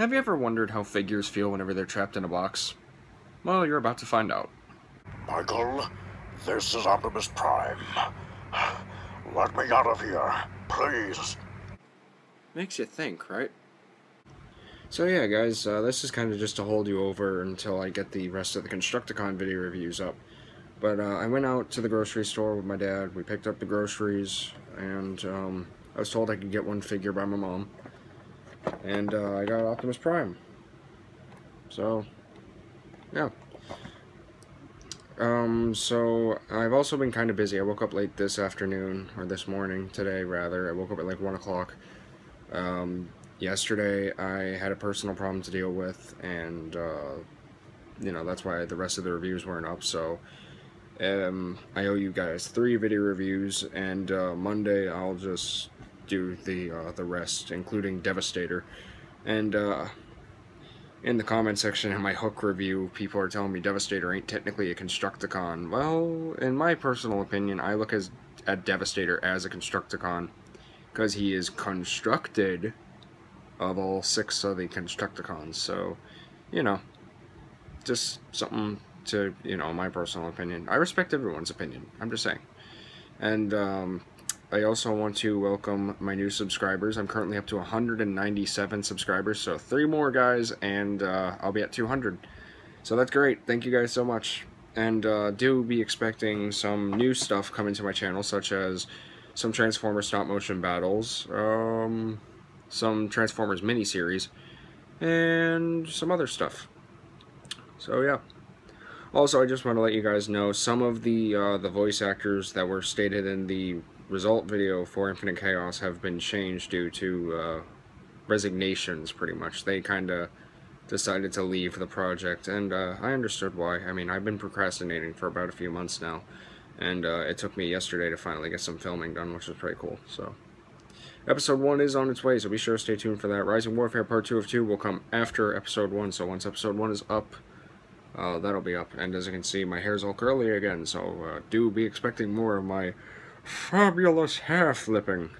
Have you ever wondered how figures feel whenever they're trapped in a box? Well, you're about to find out. Michael, this is Optimus Prime. Let me out of here, please. Makes you think, right? So yeah, guys, uh, this is kind of just to hold you over until I get the rest of the Constructicon video reviews up. But uh, I went out to the grocery store with my dad, we picked up the groceries, and um, I was told I could get one figure by my mom. And uh, I got Optimus Prime. So, yeah. Um, so I've also been kind of busy. I woke up late this afternoon, or this morning, today rather. I woke up at like 1 o'clock. Um, yesterday I had a personal problem to deal with, and, uh, you know, that's why the rest of the reviews weren't up, so um, I owe you guys three video reviews, and uh, Monday I'll just do the uh, the rest, including Devastator. And uh, in the comment section in my Hook review, people are telling me Devastator ain't technically a Constructicon. Well, in my personal opinion, I look as at Devastator as a Constructicon because he is constructed of all six of the Constructicons. So, you know, just something to, you know, my personal opinion. I respect everyone's opinion. I'm just saying. And um, I also want to welcome my new subscribers. I'm currently up to 197 subscribers, so three more guys, and uh, I'll be at 200. So that's great. Thank you guys so much. And uh, do be expecting some new stuff coming to my channel, such as some Transformers stop motion battles, um, some Transformers miniseries, and some other stuff. So yeah. Also, I just want to let you guys know some of the uh, the voice actors that were stated in the result video for Infinite Chaos have been changed due to uh, resignations, pretty much. They kind of decided to leave the project, and uh, I understood why. I mean, I've been procrastinating for about a few months now, and uh, it took me yesterday to finally get some filming done, which was pretty cool, so... Episode 1 is on its way, so be sure to stay tuned for that. Rising Warfare Part 2 of 2 will come after Episode 1, so once Episode 1 is up, uh, that'll be up. And as you can see, my hair's all curly again, so uh, do be expecting more of my fabulous hair flipping.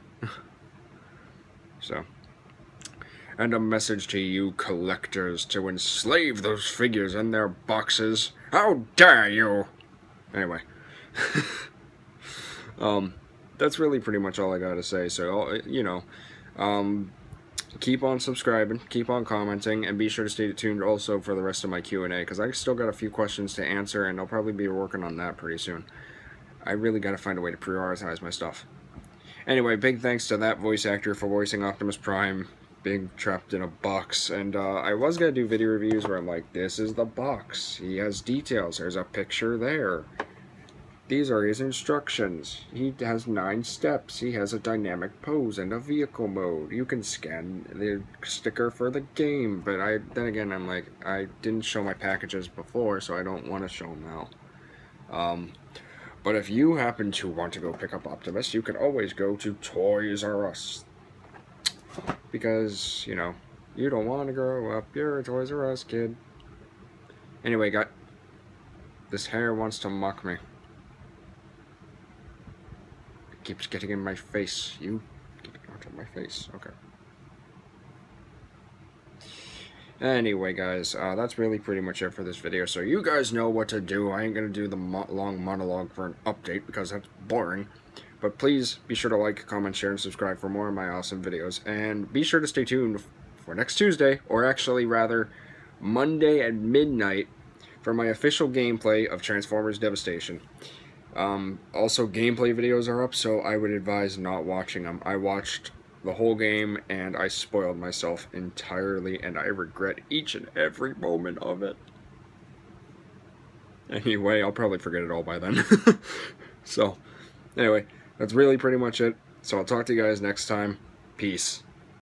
so. And a message to you collectors to enslave those figures in their boxes. How dare you! Anyway. um, that's really pretty much all I gotta say. So, you know, um, keep on subscribing, keep on commenting, and be sure to stay tuned also for the rest of my Q&A, because I still got a few questions to answer, and I'll probably be working on that pretty soon. I really got to find a way to prioritize my stuff. Anyway, big thanks to that voice actor for voicing Optimus Prime, being trapped in a box, and uh, I was going to do video reviews where I'm like, this is the box, he has details, there's a picture there. These are his instructions. He has nine steps. He has a dynamic pose and a vehicle mode. You can scan the sticker for the game, but I then again I'm like I didn't show my packages before, so I don't want to show them now. Um, but if you happen to want to go pick up Optimus, you can always go to Toys R Us. Because, you know, you don't want to grow up, you're a Toys R Us kid. Anyway, got this hair wants to mock me It keeps getting in my face. You it out of my face. Okay. Anyway, guys, uh, that's really pretty much it for this video. So you guys know what to do. I ain't going to do the mo long monologue for an update because that's boring. But please be sure to like, comment, share, and subscribe for more of my awesome videos. And be sure to stay tuned for next Tuesday, or actually rather Monday at midnight, for my official gameplay of Transformers Devastation. Um, also, gameplay videos are up, so I would advise not watching them. I watched the whole game, and I spoiled myself entirely, and I regret each and every moment of it. Anyway, I'll probably forget it all by then. so, anyway, that's really pretty much it. So I'll talk to you guys next time. Peace.